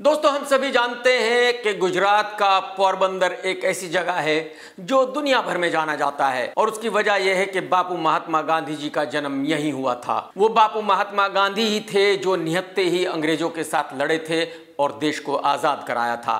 दोस्तों, हम सभी जानते हैं कि गुजरात का पोरबंदर एक ऐसी जगह है जो दुनिया भर में जाना जाता है। और उसकी वजह यह है कि बापू महात्मा गांधी जी का जन्म यहीं हुआ था। वो बापू महात्मा गांधी ही थे जो निहत्ते ही अंग्रेज़ों के साथ लड़े थे। और देश को आज़ाद कराया था।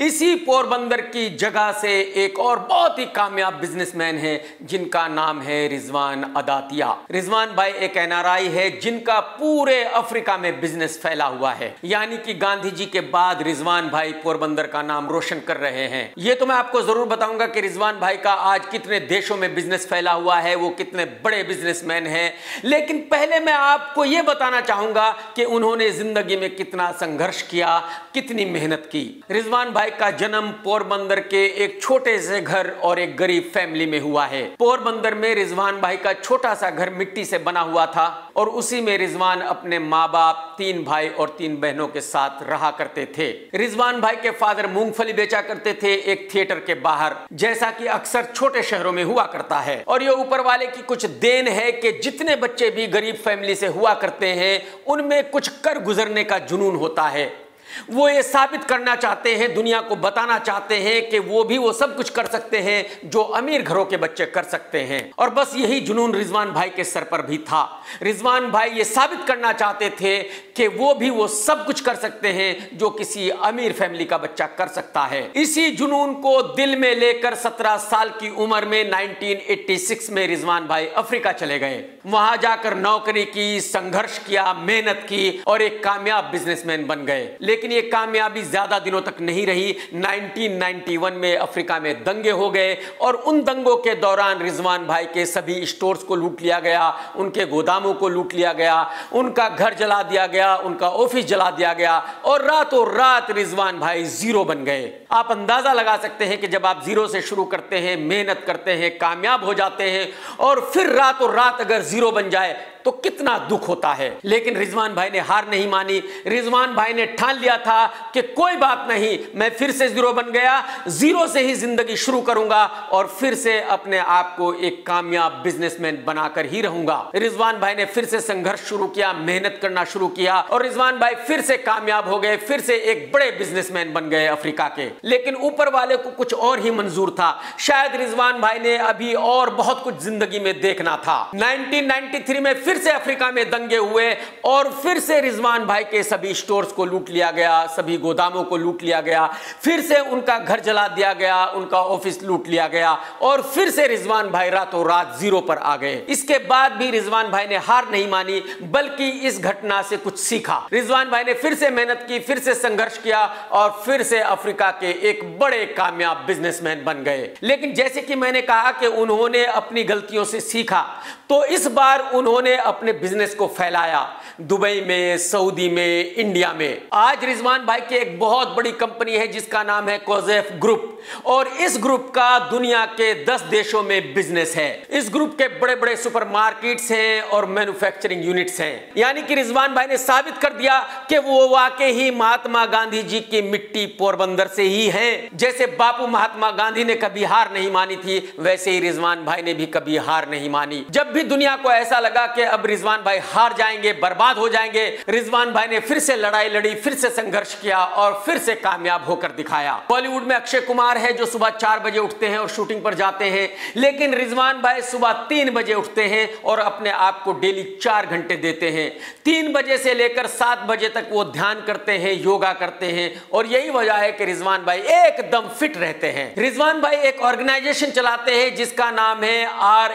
इसी पोरबंदर की जगह से एक और बहुत ही कामयाब बिजनेसमैन है, जिनका नाम है रिजवान अदातिया। रिजवान भाई एक एनआरआई है, जिनका पूरे अफ्रीका में बिज़नेस फैला हुआ है। यानी कि गांधी जी के बाद रिजवान भाई पोरबंदर का नाम रोशन कर रहे हैं। ये तो मैं आपको ज़रूर बताऊँगा कि रिजवान भाई का आज कितने देशों में बिज़नेस फैला हुआ है, वो कितने बड़े बिजनेसमैन हैं। लेकिन पहले मैं आपको ये बताना चाहूँगा कि उन्होंने ज़िंदगी में कितना संघर्ष किया कितनी मेहनत की। रिजवान भाई का जन्म पोरबंदर के एक छोटे से घर और एक गरीब फैमिली में हुआ है। पोरबंदर में रिजवान भाई का छोटा सा घर मिट्टी से बना हुआ था और उसी में रिजवान अपने माँ बाप तीन भाई और तीन बहनों के साथ रहा करते थे। रिजवान भाई के फादर मूंगफली बेचा करते थे एक थिएटर के बाहर, जैसा कि अक्सर छोटे शहरों में हुआ करता है। और ये ऊपर वाले की कुछ देन है कि जितने बच्चे भी गरीब फैमिली से हुआ करते हैं, उनमें कुछ कर गुजरने का जुनून होता है। वो ये साबित करना चाहते हैं, दुनिया को बताना चाहते हैं कि वो भी वो सब कुछ कर सकते हैं जो अमीर घरों के बच्चे कर सकते हैं। और बस यही जुनून रिजवान भाई के सर पर भी था। रिजवान भाई ये साबित करना चाहते थे कि वो भी वो सब कुछ कर सकते हैं जो किसी अमीर फैमिली का बच्चा कर सकता है। इसी जुनून को दिल में लेकर 17 साल की उम्र में 1986 में रिजवान भाई अफ्रीका चले गए। वहाँ जाकर नौकरी की, संघर्ष किया, मेहनत की और एक कामयाब बिजनेसमैन बन गए। लेकिन लेकिन ये कामयाबी ज़्यादा दिनों तक नहीं रही। 1991 में अफ्रीका में दंगे हो गए और उन दंगों के दौरान रिजवान भाई के सभी स्टोर्स को लूट लिया गया, उनके गोदामों को लूट लिया गया, उनका घर जला दिया गया, उनका ऑफ़िस जला दिया गया और रातों रात रिजवान भाई ज़ीरो बन गए। आप अंदाज़ा लगा सकते हैं कि जब आप ज़ीरो से शुरू करते हैं, मेहनत करते हैं, कामयाब हो जाते हैं और फिर रातों रात अगर ज़ीरो बन जाए तो कितना दुख होता है। लेकिन रिजवान भाई ने हार नहीं मानी। रिजवान भाई ने ठान लिया था कि कोई बात नहीं, मैं फिर से ज़ीरो बन गया, ज़ीरो से ही ज़िंदगी शुरू करूँगा और फिर से अपने आप को एक कामयाब बिजनेसमैन बनाकर ही रहूँगा। रिजवान भाई ने फिर से संघर्ष शुरू किया, मेहनत करना शुरू किया और रिजवान भाई फिर से कामयाब हो गए, फिर से एक बड़े बिजनेसमैन बन गए अफ्रीका के। लेकिन ऊपर वाले को कुछ और ही मंजूर था। शायद रिजवान भाई ने अभी और बहुत कुछ ज़िंदगी में देखना था। 1993 में फिर से अफ्रीका में दंगे हुए और फिर से रिजवान भाई के सभी स्टोर्स को लूट लिया गया। सभी गोदामों को लूट लिया गया, फिर से उनका घर जला दिया गया, उनका ऑफ़िस लूट लिया गया और फिर से रिजवान भाई रातों रात ज़ीरो पर आ गए। इसके बाद भी रिजवान भाई ने हार नहीं मानी, बल्कि इस घटना से कुछ सीखा। रिजवान भाई ने फिर से मेहनत की, फिर से संघर्ष किया और फिर से अफ्रीका के एक बड़े कामयाब बिजनेसमैन बन गए। लेकिन जैसे कि मैंने कहा कि उन्होंने अपनी गलतियों से सीखा तो इस बार उन्होंने अपने बिज़नेस को फैलाया, दुबई में, सऊदी में, इंडिया में। आज रिजवान भाई की एक बहुत बड़ी कंपनी है, जिसका नाम है कोजेफ ग्रुप। और इस ग्रुप का दुनिया के 10 देशों में बिज़नेस है। इस ग्रुप के बड़े बड़े सुपरमार्केट्स हैं और मैन्युफैक्चरिंग यूनिट्स हैं। यानी कि रिजवान भाई ने साबित कर दिया कि वो वाकई ही महात्मा गांधी जी की मिट्टी पोरबंदर से ही है। जैसे बापू महात्मा गांधी ने कभी हार नहीं मानी थी, वैसे ही रिजवान भाई ने भी कभी हार नहीं मानी। जब भी दुनिया को ऐसा लगा कि अब रिजवान भाई हार जाएँगे, बर्बाद हो जाएँगे, रिजवान भाई ने फिर से लड़ाई लड़ी, फिर से संघर्ष किया और फिर से कामयाब होकर दिखाया। बॉलीवुड में अक्षय कुमार है जो सुबह चार बजे उठते हैं और शूटिंग पर जाते हैं, लेकिन रिजवान भाई सुबह तीन बजे उठते हैं और अपने आप को डेली चार घंटे देते हैं। तीन बजे से लेकर सात बजे तक वो ध्यान करते हैं, योगा करते हैं और यही वजह है कि रिजवान भाई एकदम फिट रहते हैं। रिजवान भाई एक ऑर्गेनाइजेशन चलाते हैं जिसका नाम है आर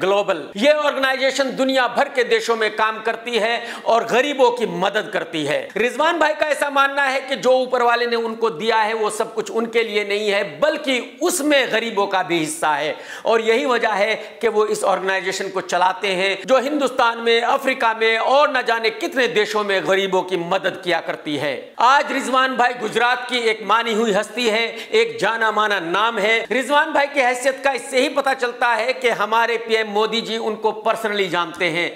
ग्लोबल। ये ऑर्गेनाइजेशन दुनिया भर के देशों में काम करती है और गरीबों की मदद करती है। रिजवान भाई का ऐसा मानना है कि जो ऊपर वाले ने उनको दिया है, वो सब कुछ उनके लिए नहीं है, बल्कि उसमें गरीबों का भी हिस्सा है। और यही वजह है कि वो इस ऑर्गेनाइजेशन को चलाते हैं, जो हिंदुस्तान में, अफ्रीका में और न जाने कितने देशों में गरीबों की मदद किया करती है। आज रिजवान भाई गुजरात की एक मानी हुई हस्ती है, एक जाना माना नाम है। रिजवान भाई की हैसियत का इससे ही पता चलता है कि हमारे पीएम मोदी जी उनको पर्सनली जानते हैं।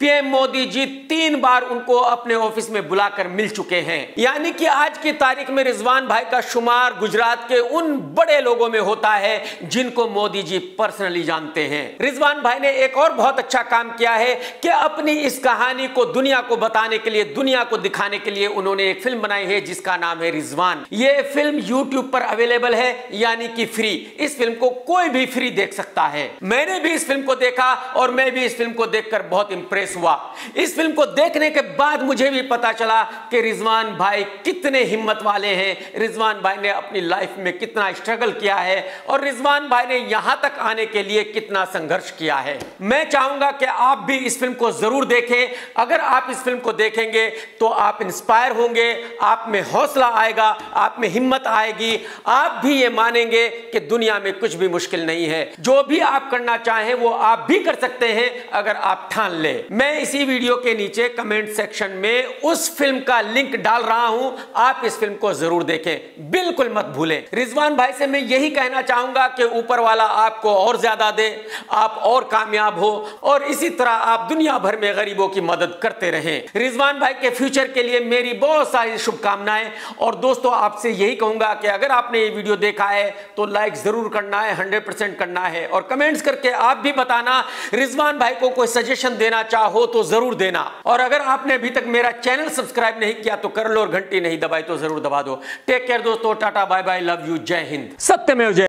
पीएम मोदी जी तीन बार उनको अपने ऑफ़िस में बुलाकर मिल चुके हैं। यानी कि आज की तारीख में रिजवान भाई का शुमार गुजरात के उन बड़े लोगों में होता है जिनको मोदी जी पर्सनली जानते हैं। रिजवान भाई ने एक और बहुत अच्छा काम किया है कि अपनी इस कहानी को दुनिया को बताने के लिए, दुनिया को दिखाने के लिए उन्होंने एक फ़िल्म बनाई है जिसका नाम है रिजवान। ये फ़िल्म यूट्यूब पर अवेलेबल है, यानी कि फ्री। इस फ़िल्म को कोई भी फ्री देख सकता है। मैंने भी इस फ़िल्म को देखा और मैं भी इस फ़िल्म को देखकर बहुत इंप्रेस हुआ। इस फ़िल्म को देखने के बाद मुझे भी पता चला कि रिजवान भाई कितने हिम्मत वाले हैं। रिजवान भाई ने अपनी लाइफ में कितना स्ट्रगल किया है और रिजवान भाई ने यहाँ तक आने के लिए कितना संघर्ष किया है। मैं चाहूँगा कि आप भी इस फ़िल्म को ज़रूर देखें। अगर आप इस फ़िल्म को देखेंगे तो आप इंस्पायर होंगे, आप में हौसला आएगा, आप में हिम्मत आएगी। आप भी ये मानेंगे कि दुनिया में कुछ भी मुश्किल नहीं है। जो भी आप करना चाहें वो आप भी कर सकते हैं, अगर आप ठान ले। मैं इसी वीडियो के नीचे कमेंट सेक्शन में उस फ़िल्म का लिंक डाल रहा हूँ, आप इस फ़िल्म को ज़रूर देखें। बिल्कुल मत भूलें। रिजवान भाई से मैं यही कहना चाहूँगा कि ऊपर वाला आपको और ज़्यादा दे, आप और कामयाब हो, और इसी तरह आप दुनिया भर में गरीबों की मदद करते रहें। रिजवान भाई के फ्यूचर के लिए मेरी बहुत सारी शुभकामनाएँ, और दोस्तों, आपसे यही कहूँगा कि अगर आपने ये वीडियो देखा है तो लाइक ज़रूर करना है, हंड्रेड करना है, और कमेंट्स करके आप भी बताना, रिजवान भाई को कोई सजेशन देना चाहो तो ज़रूर देना। और अगर आपने अभी तक मेरा चैनल सब्सक्राइब नहीं किया तो कर लो और घंटी नहीं दबाई तो ज़रूर दबा दो। टेक केयर दोस्तों, tata bye bye love you जय हिंद। सत्यमेव जय।